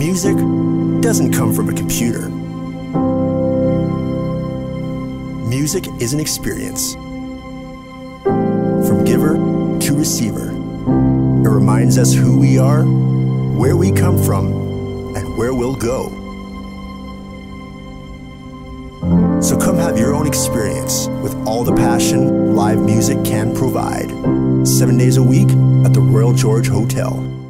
Music doesn't come from a computer. Music is an experience. From giver to receiver, it reminds us who we are, where we come from, and where we'll go. So come have your own experience with all the passion live music can provide. Seven days a week at the Royal George Hotel.